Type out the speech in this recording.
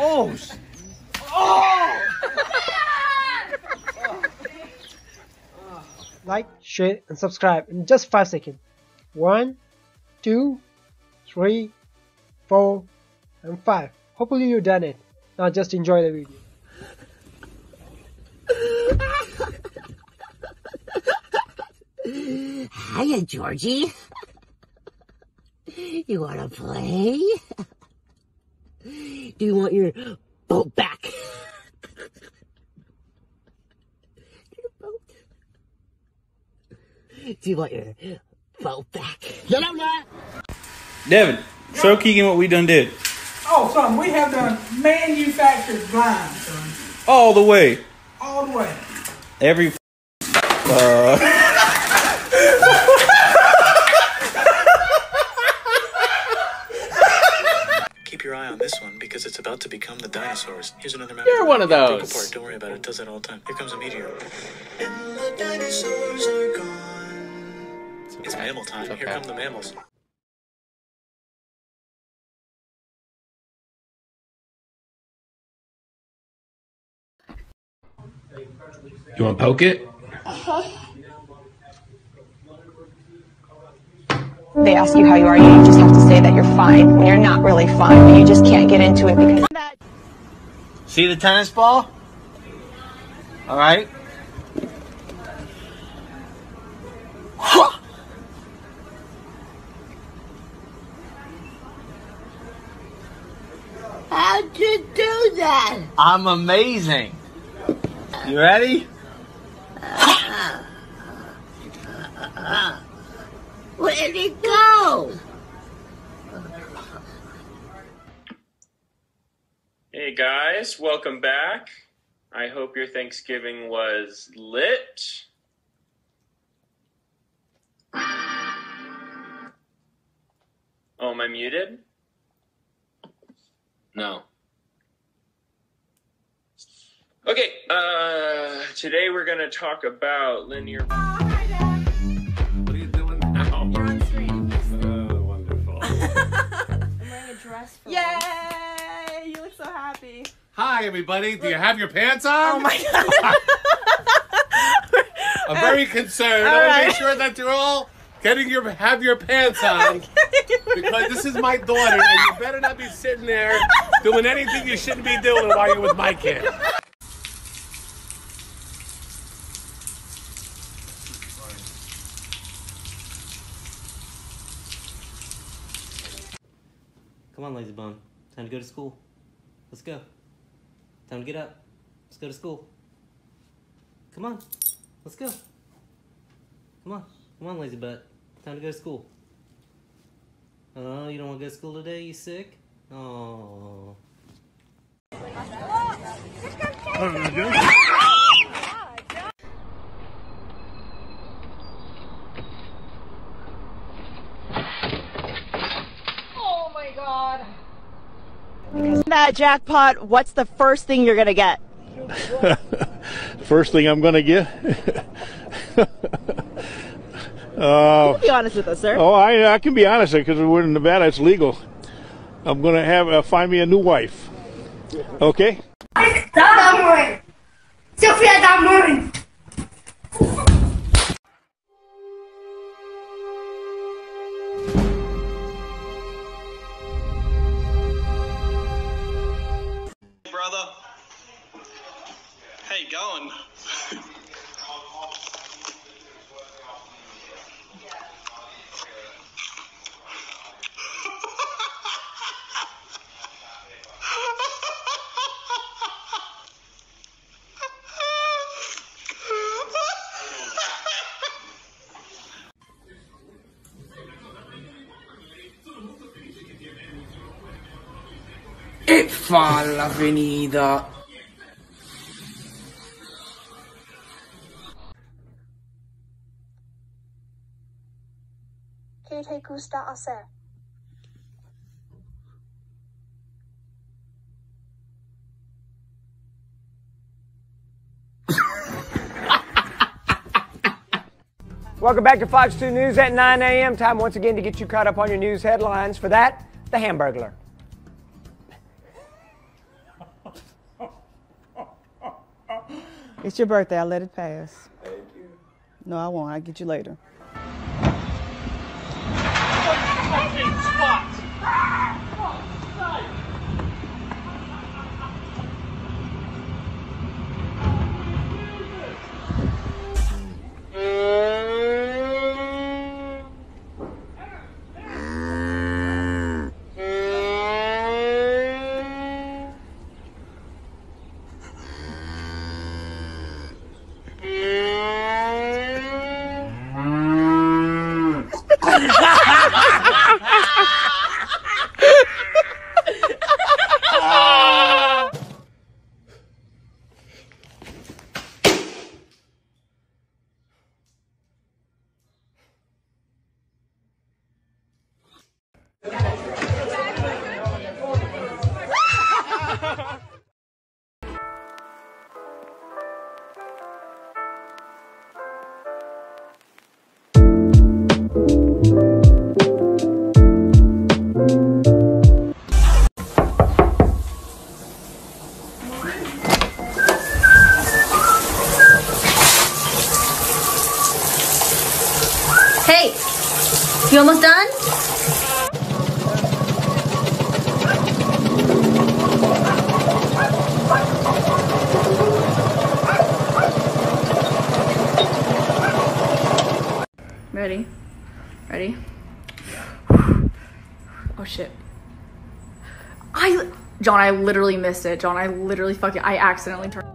Oh! Oh! like, share, and subscribe in just 5 seconds. One, two, three, four, and 5. Hopefully you've done it. Now just enjoy the video. Hiya, Georgie. You wanna play? Do you want your boat back? your boat. Do you want your boat back? No, no, no. Devin, show Keegan what we done did. Oh, son, we have done manufactured blinds, son. All the way. All the way. Every. Uh, Keep your eye on this one because it's about to become the dinosaurs. Here's another map. You're one of Broke those. apart. Don't worry about it. It does that all the time. Here comes a meteor. And the dinosaurs are gone. It's mammal time. Here okay. come the mammals. You want to poke it? Uh-huh. They ask you how you are, you just have to say that you're fine when you're not really fine, but you just can't get into it because see the tennis ball? All right. How'd you do that? I'm amazing. You ready? Uh-huh. Uh-huh. Where'd it go? Hey guys, welcome back. I hope your Thanksgiving was lit. Oh, am I muted? No. Okay, uh, today we're going to talk about linear. Dress for Yay! once. You look so happy. Hi, everybody. Do you have your pants on? Oh my god. I'm very concerned. All I want to make sure that you're all getting your have your pants on because this is my daughter, and you better not be sitting there doing anything you shouldn't be doing while you're with my kid. Come on, lazy bum. Time to go to school. Let's go. Time to get up. Let's go to school. Come on. Let's go. Come on. Come on, lazy butt. Time to go to school. Oh, you don't want to go to school today? You sick? Oh my god. That jackpot, what's the first thing you're gonna get? First thing I'm going to get. You uh, can be honest with us, sir. oh, I, I can be honest because we're in Nevada. It's legal. I'm going to have uh, find me a new wife. Okay. Damorin! Sofia Damorin! Brother. How you going? falla finita. ¿Qué te gusta hacer? Welcome back to Fox 2 News at 9 a.m. Time once again to get you caught up on your news headlines. For that, the Hamburglar. It's your birthday. I'll let it pass. Thank you. No, I won't. I'll get you later. Hey, you almost done? Ready? Ready? Oh shit. I John, I literally missed it. John, I literally fucking I accidentally turned